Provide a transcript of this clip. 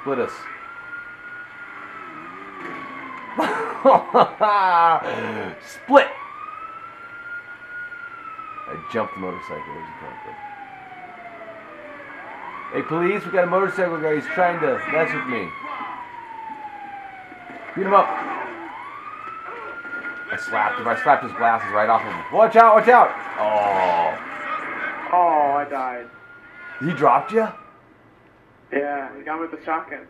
Split us. Split! I jumped the motorcycle. Where's he coming from? Hey, police, we got a motorcycle guy. He's trying to mess with me. Beat him up. I slapped him. I slapped his glasses right off of him. Watch out, watch out. Oh. Oh, I died. He dropped you? Yeah, he got with the shotgun.